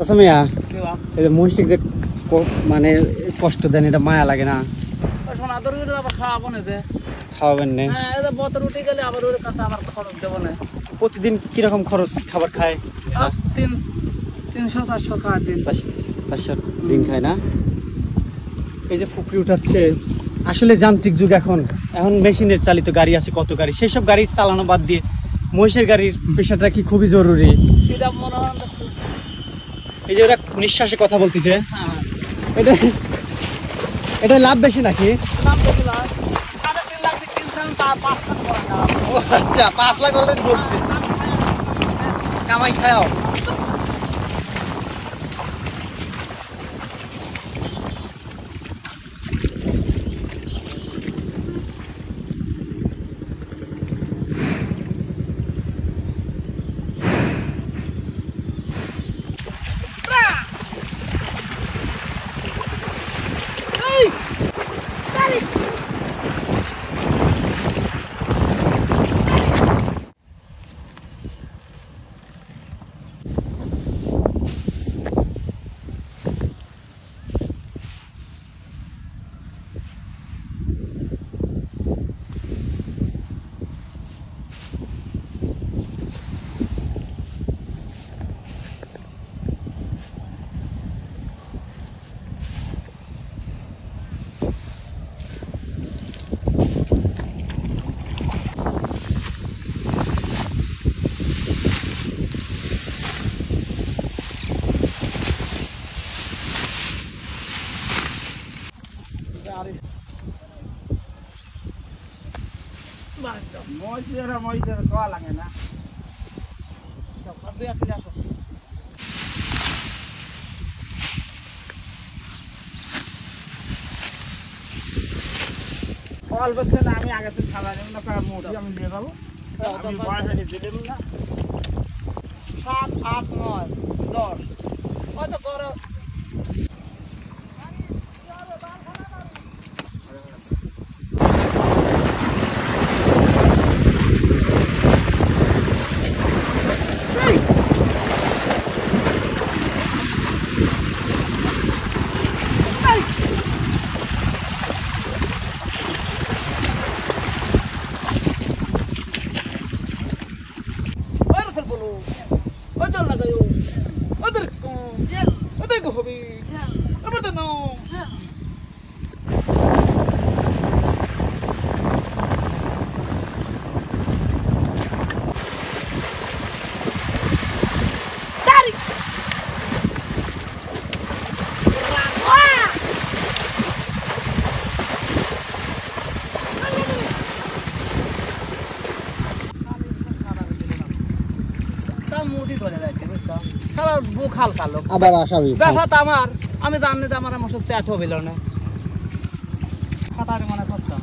আচ্ছা মিয়া এই যে মহিষিক যে মানে কষ্ট দেন এটা মায়া লাগে না? না যে। খাওয়াবেন না? হ্যাঁ প্রতিদিন কীরকম খরচ খাবার খায়? তিন তিনশো চারশো খাওয়া দিন। চারশো দিন খায় না? এই যে ফুকরি উঠাচ্ছে আসলে যান্ত্রিক যুগ এখন। এখন মেশিনের চালিত গাড়ি আছে কত গাড়ি? সেসব গাড়ি চালানো বাদ দিয়ে মহিষের গাড়ির পেশাটা কি খুবই জরুরি? এই যে ওরা নিঃশ্বাসে কথা বলতেছে। হ্যাঁ এটা এটা লাভ বেশি নাকি? আচ্ছা পাঁচ লাখ অলরেডি বলছে। কামাই খাও মহিষের মহিষের খাওয়া লাগে না। দুই আসলে আসো। অল্প ছেলে আমি আগে থেকে খাবার নেব না কারণ মোটি আমি দিয়ে যাব। আমি নিয়ে না। সাত আট নয় দশ। সারা বুখাল আবার আসাবি ব্যথা তো আমার। আমি জানি যে আমার আমার সাথে এত হবিল না। খাতারে মনে করতাম